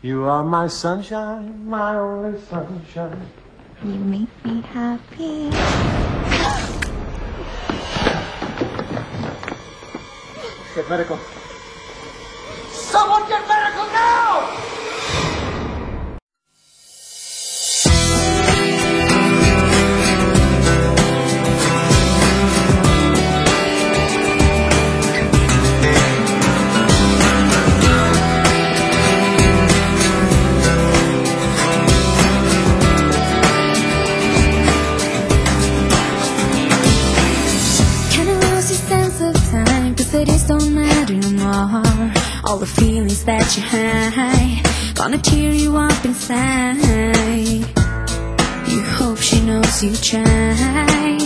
You are my sunshine, my only sunshine. You make me happy. Get medical. Someone get medical now! Don't matter no more. All the feelings that you hide Gonna tear you up inside. You hope she knows you tried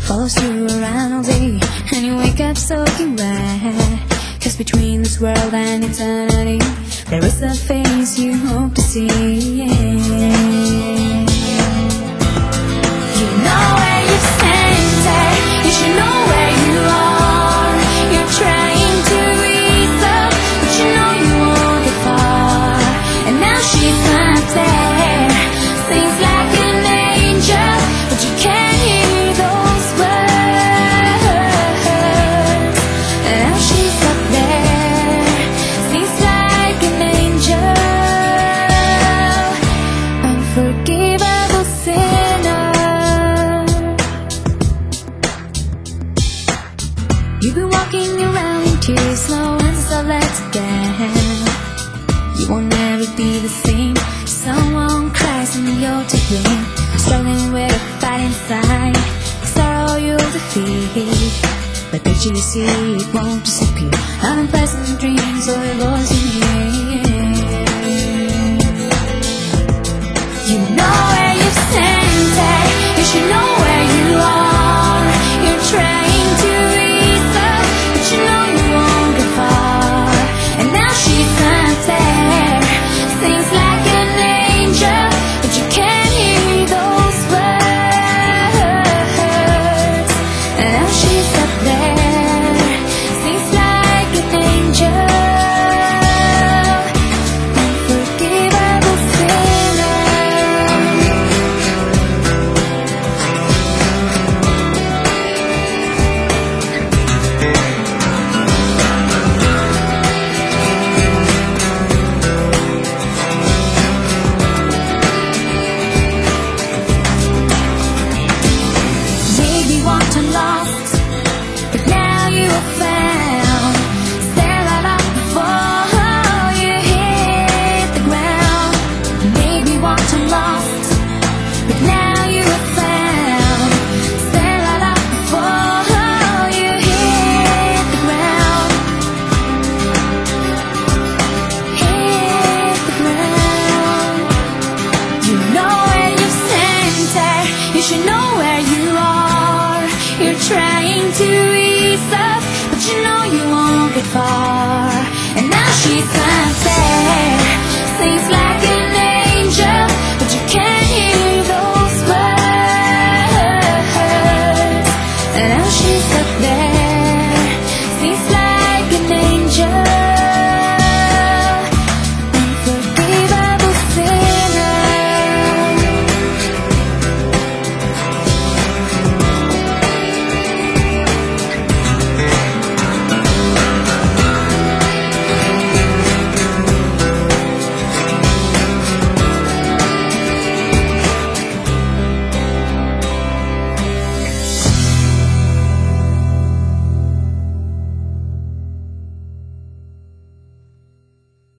Follows you around all day And you wake up soaking wet. Cause between this world and eternity There is a face you hope to see. you been walking around tears, slow and so let down. You won't never be the same. Someone cries and you're to blame. Struggling with a fight inside. Sorrow you'll defeat. The picture you see, it won't disappear. Unpleasant dreams or voice in here. But now